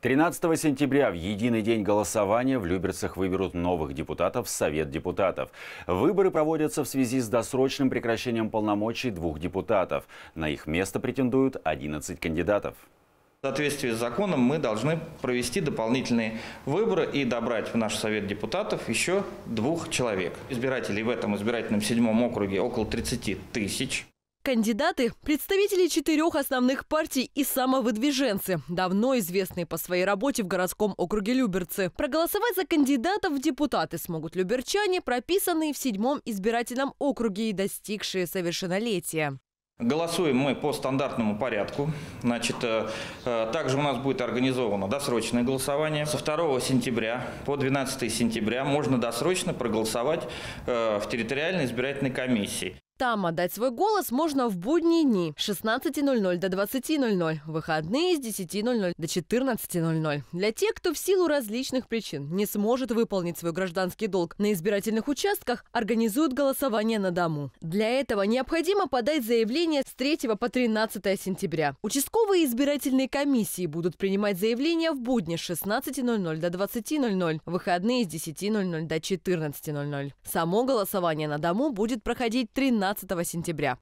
13 сентября в единый день голосования в Люберцах выберут новых депутатов в Совет депутатов. Выборы проводятся в связи с досрочным прекращением полномочий двух депутатов. На их место претендуют 11 кандидатов. В соответствии с законом мы должны провести дополнительные выборы и добрать в наш Совет депутатов еще двух человек. Избирателей в этом избирательном седьмом округе около 30 тысяч. Кандидаты – представители четырех основных партий и самовыдвиженцы, давно известные по своей работе в городском округе Люберцы. Проголосовать за кандидатов в депутаты смогут люберчане, прописанные в седьмом избирательном округе и достигшие совершеннолетия. Голосуем мы по стандартному порядку. Значит, э, э, также у нас будет организовано досрочное голосование. Со 2 сентября по 12 сентября можно досрочно проголосовать э, в территориальной избирательной комиссии. Там отдать свой голос можно в будние дни с 16.00 до 20.00, выходные с 10.00 до 14.00. Для тех, кто в силу различных причин не сможет выполнить свой гражданский долг на избирательных участках, организуют голосование на дому. Для этого необходимо подать заявление с 3 по 13 сентября. Участковые избирательные комиссии будут принимать заявления в будни с 16.00 до 20.00, выходные с 10.00 до 14.00. Само голосование на дому будет проходить 13 13 сентября.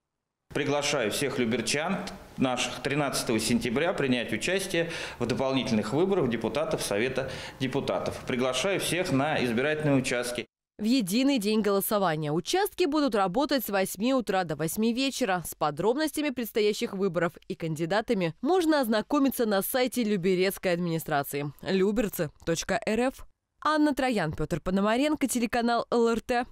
Приглашаю всех люберчан наших 13 сентября принять участие в дополнительных выборах депутатов Совета депутатов. Приглашаю всех на избирательные участки. В единый день голосования участки будут работать с 8 утра до 8 вечера. С подробностями предстоящих выборов и кандидатами можно ознакомиться на сайте Люберецкой администрации люберцы.рф. Анна Троян, Петр Пономаренко, телеканал ЛРТ.